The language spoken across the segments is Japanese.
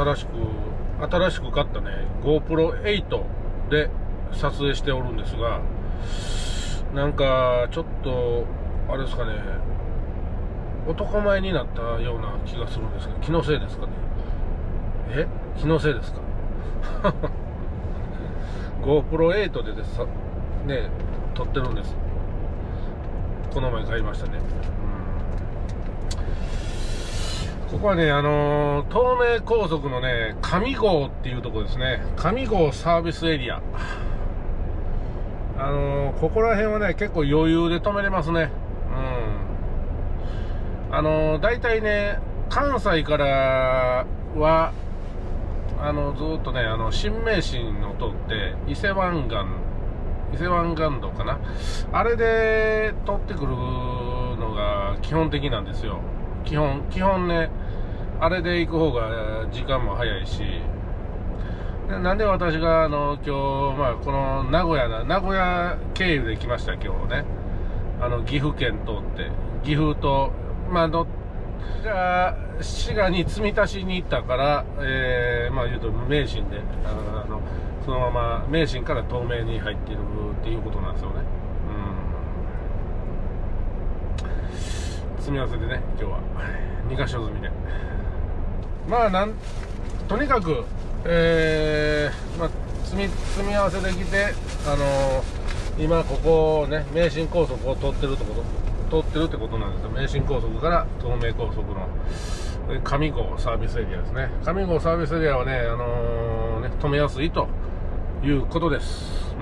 新しく新しく買ったね GoPro8 で撮影しておるんですがなんかちょっとあれですかね男前になったような気がするんですけど気のせいですかね？え？気のせいですか？GoPro8 ででさね撮ってるんです。この前買いましたね、ここはねあのー、東名高速のね上郷っていうとこですね。上郷サービスエリア。あのー、ここら辺はね結構余裕で止めれますね。うん。あのー、大体ね関西からはあのずっとねあの新名神を通って伊勢湾岸伊勢湾岸道かな。あれで通ってくるのが基本的なんですよ。基本基本ねあれで行く方が時間も早いし。なんで私があの今日、まあ、この名古屋な名古屋経由で来ました今日ね。あの岐阜県通って。岐阜とまあどじゃあ滋賀に積み足しに行ったから、えー、まあ言うと名神であのそのまま名神から東名に入っているっていうことなんですよね。うん。積み合わせでね今日は。2箇所済みで。まあなんとにかくえー、まあ積み積み合わせできてあのー、今ここね名神高速を通ってるってこと通ってるってことなんですよ。名神高速から東名高速の上郷サービスエリアですね。上郷サービスエリアはね,、あのー、ね止めやすいということです、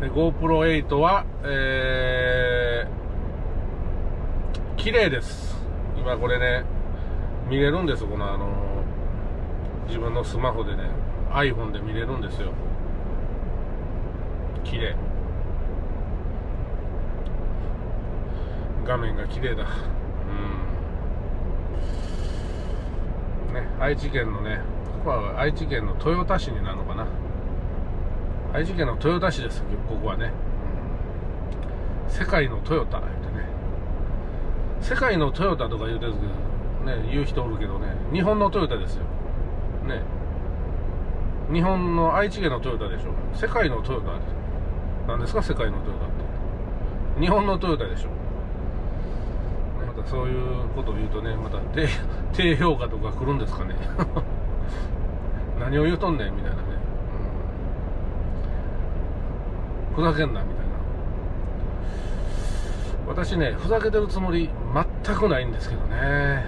うん、GoPro8 は、えー、綺麗です。今これね見れるんですこのあの、自分のスマホでね iPhone で見れるんですよ。綺麗。画面が綺麗だ。うん。ね愛知県のねここは愛知県の豊田市になるのかな。愛知県の豊田市ですここはね、うん、世界のトヨタ言うてね。世界のトヨタとか言うてるけどね言う人おるけどね。日本のトヨタですよ。ね。日本の愛知県のトヨタでしょ。世界のトヨタなんですか？世界のトヨタって。日本のトヨタでしょ。またそういうことを言うとねまた低評価とか来るんですかね。何を言うとんねん？みたいなね、うん、ふざけんなみたいな。私ねふざけてるつもり全くないんですけどね、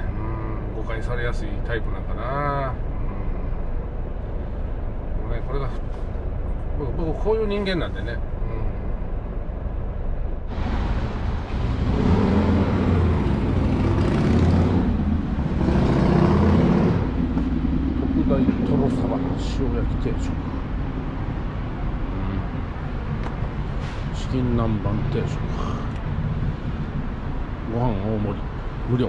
うん、誤解されやすいタイプなんかな、うん、ねこれが僕僕こういう人間なんでね。うん、特大トロサバの塩焼き定食、チキン南蛮定食。ご飯大盛り。無料。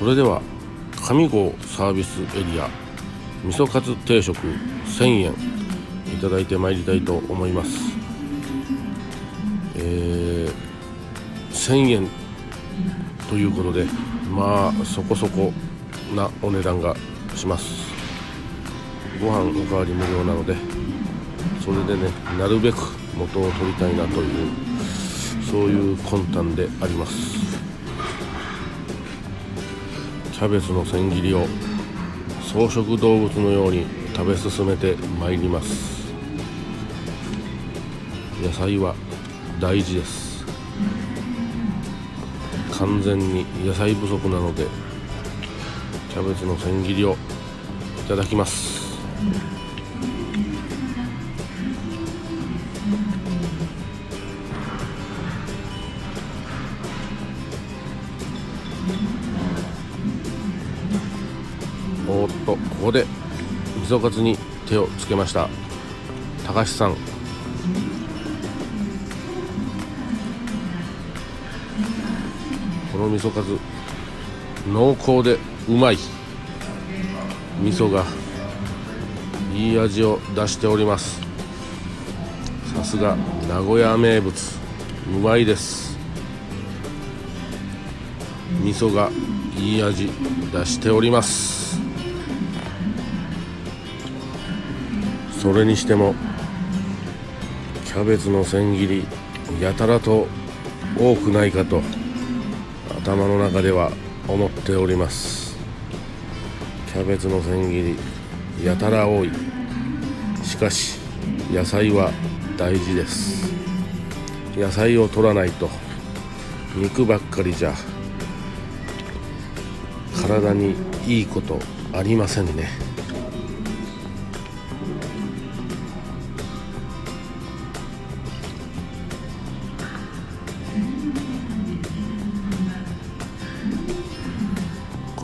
それでは上郷サービスエリア味噌カツ定食1000円いただいてまいりたいと思います。えー、1000円ということでまあそこそこなお値段がします。ご飯おかわり無料なのでそれでねなるべく元を取りたいなというそういう魂胆であります。ャベツの千切りを草食動物のように食べ進めてまいります。野菜は大事です。完全に野菜不足なのでキャベツの千切りをいただきます。ここで味噌カツに手をつけました。高橋さん。この味噌カツ濃厚でうまい。味噌がいい味を出しております。さすが名古屋名物。うまいです。味噌がいい味出しております。それにしてもキャベツの千切りやたらと多くないかと頭の中では思っております。キャベツの千切りやたら多い。しかし野菜は大事です。野菜を取らないと肉ばっかりじゃ体にいいことありませんね。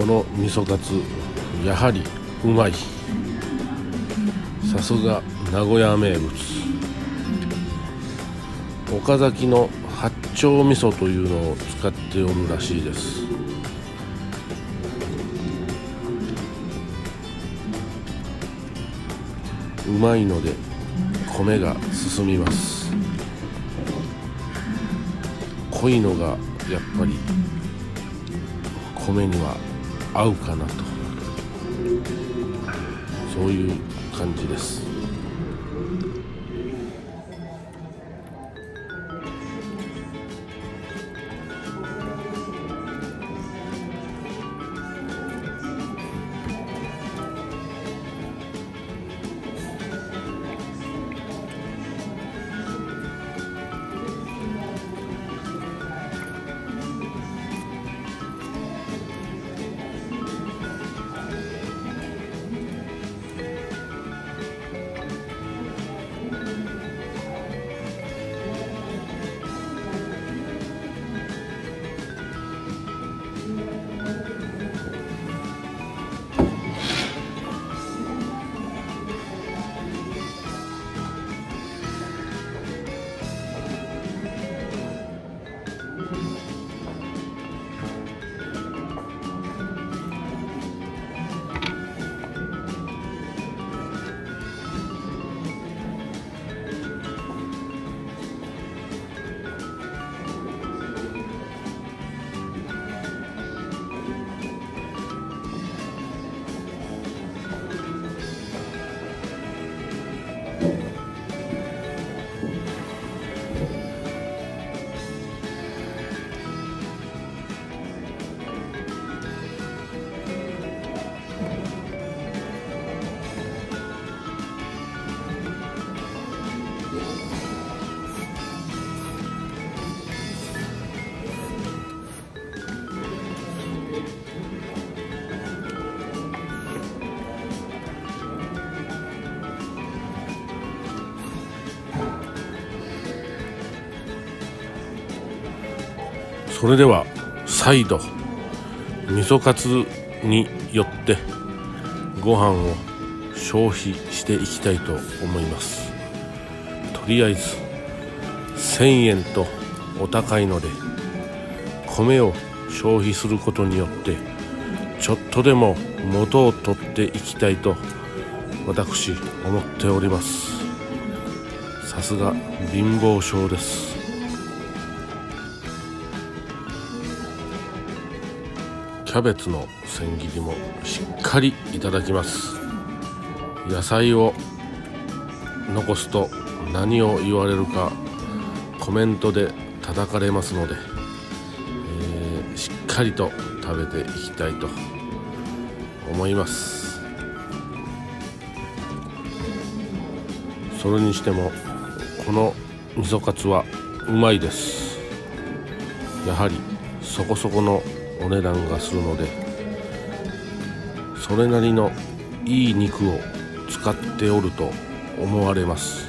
の味噌カツやはりうまい。さすが名古屋名物。岡崎の八丁味噌というのを使っておるらしいです。うまいので米が進みます。濃いのがやっぱり米には合うかなと。そういう感じです。それでは再度味噌カツによってご飯を消費していきたいと思います。とりあえず1000円とお高いので米を消費することによってちょっとでも元を取っていきたいと私思っております。さすが貧乏症です。ャベツの千切りもしっかりいただきます。野菜を残すと何を言われるかコメントで叩かれますので、えー、しっかりと食べていきたいと思います。それにしてもこの味噌カツはうまいです。やはりそこそこのお値段がするのでそれなりのいい肉を使っておると思われます。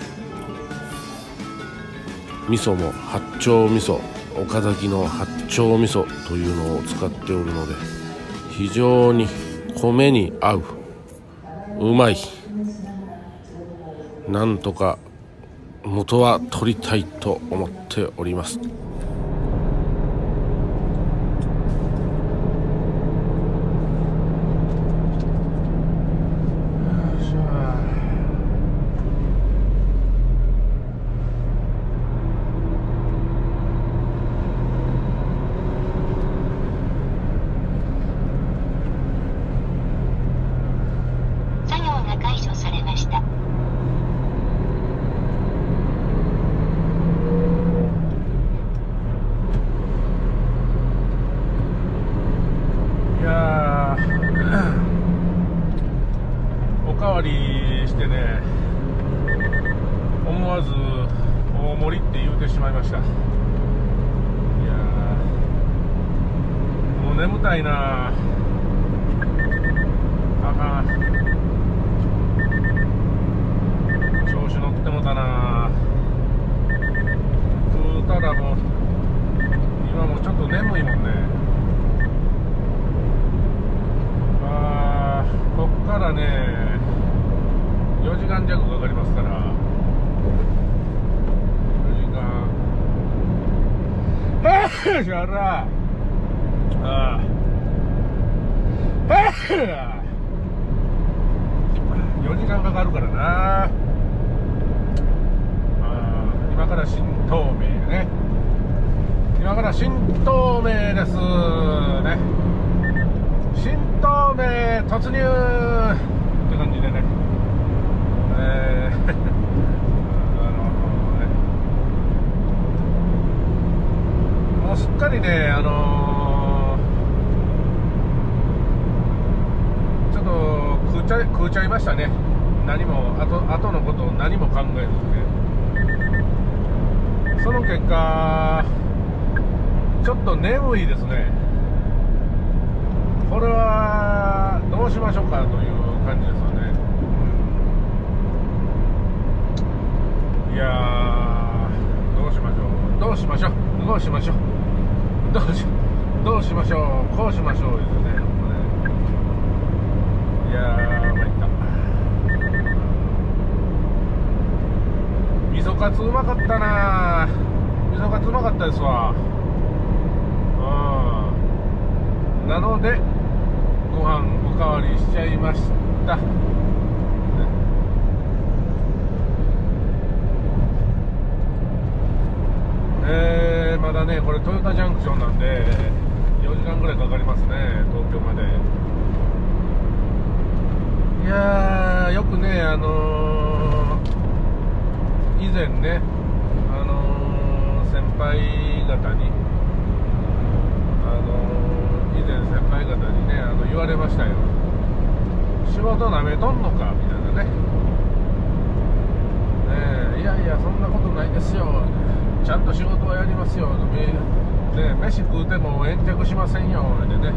味噌も八丁味噌岡崎の八丁味噌というのを使っておるので非常に米に合ううまい。なんとか元は取りたいと思っております作業が解除されました。いやーおかわりしてね思わず大盛りって言うてしまいました。いやーもう眠たいな。あかん。調子乗ってもたな。たらもう今もうちょっと眠いもんね。あーこっからね4時間弱かかりますから。4時間4時間かかるからなあ今から新東名ね。今から新東名です。ね。新東名突入って感じでね、えーあのねもうすっかりね、あのーちょっと食うちゃ食うちゃいましたね、何も後後のことを何も考えずにね、その結果、ちょっと眠いですね。これはどうしましょうかという感じですよね、いやどうしましょう。どうしましょう。どうしましょう。どうしどう。しましょう。こうしましょう。ですねほんまねいや参った味噌カツうまかったな味噌カツうまかったです。わうんなのでご飯おかわりしちゃいました、えーまだねこれトヨタジャンクションなんで4時間ぐらいかかりますね東京まで。いやーよくねあのー以前ねあのー先輩方にあの以前先輩方にねあの言われましたよ。仕事なめとんのかみたいなね。ねいやいやそんなことないですよ。ちゃんと仕事はやりますよね飯食うても延着しませんよでね。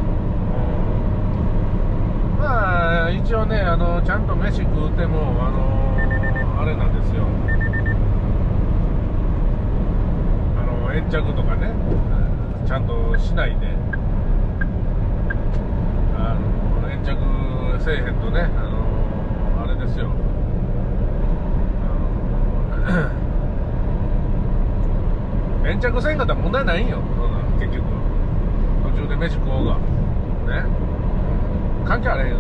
まあ一応ねあのちゃんと飯食うてもあのあれなんですよ。あの延着とかねちゃんとしないで。あの延着せえへんとねあのあれですよ。あの延着せん。かったら問題ないんよ。そん。結局。途中で飯食おうが。ね。関係あれへんよ。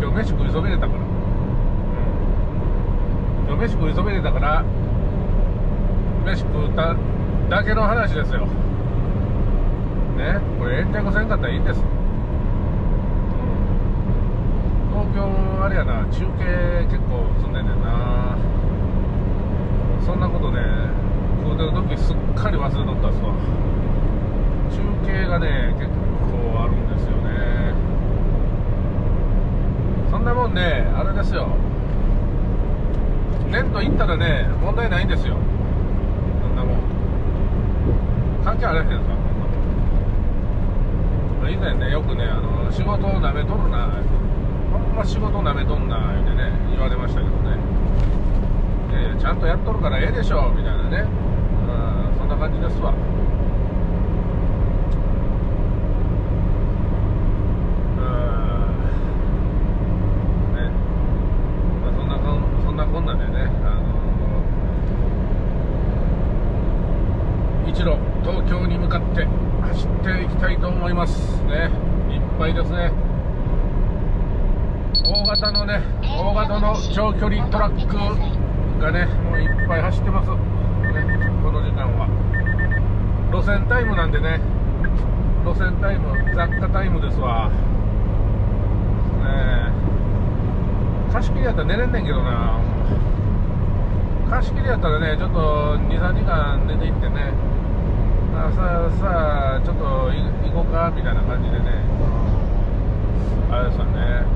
今日飯食いそびれたから、うん、今日飯食いそびれたから飯食っただけの話ですよ。ね。これ延着せんかったらいいんです、うん、東京あれやな。中継結構積んでんねんな。そんなことね食うてる時すっかり忘れとったっすわ。中継がね結構あるんですよね。そんなもんねあれですよ。年度行ったらね問題ないんですよ。そんなもん。関係あらへんさ以前ねよくねあの仕事をなめとるなほんま仕事なめとんな言うてね言われましたけどね。いやいやちゃんとやっとるからええでしょみたいなね。な感じですわ。うん。ね。まあそんなこんなでねあの一路東京に向かって走っていきたいと思いますね。いっぱいですね。大型のね大型の長距離トラックがねもういっぱい走ってます、ね、この時間は。路線タイムなんでね。路線タイム雑貨タイムですわ。ねえ。貸し切りやったら寝れんねんけどな。貸し切りやったらねちょっと23時間寝ていってね。あさあさあちょっと行こうかみたいな感じでね。あれですよね。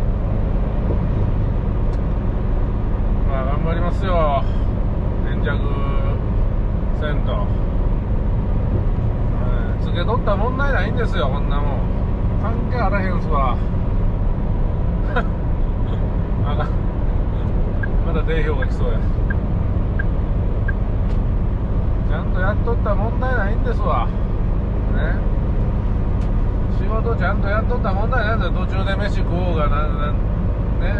まあ頑張りますよ。粘着せんと、うん、つけとったら問題ないんですよこんなもん。関係あらへんすわ まだ定評が来そうや。ちゃんとやっとったら問題ないんですわ。ね。仕事ちゃんとやっとったら問題ないんだよ。途中で飯食おうがなんなんね。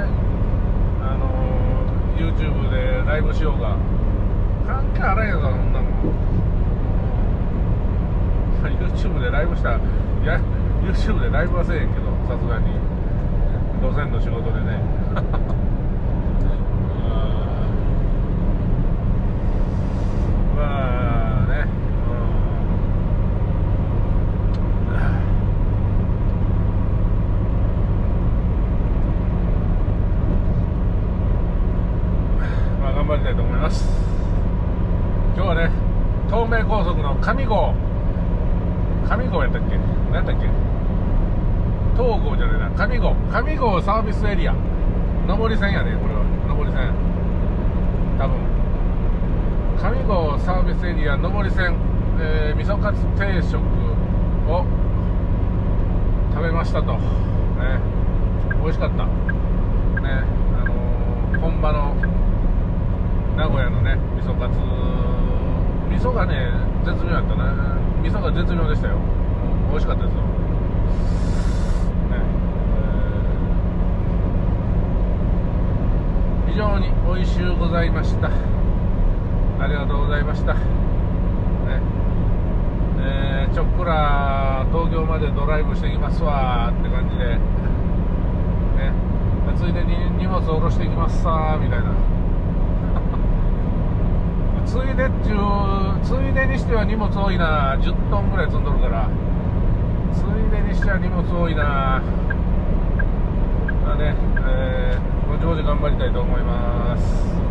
あの YouTube でライブしようが。関係あらへんぞそんなもん。YouTube でライブしたいや YouTube でライブはせえへんけどさすがに。路線の仕事でね うんまあね、うん、まあ頑張りたいと思います今日はね東名高速の上郷上郷やったっけ？何やったっけ？東郷じゃないな。上郷上郷サービスエリア。上り線やねこれは。上り線。多分。上郷サービスエリア上り線、えー、味噌カツ定食を食べましたと。ね。美味しかった。ね。あのー本場の名古屋のね味噌カツ。味噌がね絶妙やったな。味噌が絶妙でしたよ。うん美味しかったですよ。ね。えー非常に美味しゅうございました。ありがとうございました。ね。えーちょっくら東京までドライブしてきますわって感じで、ね、ついでに荷物下ろしていきますさみたいな。ついでっちゅう、ついでにしては荷物多いな、10トンぐらい積んどるから、ついでにしては荷物多いな。まあね、えー、ジョージ頑張りたいと思います。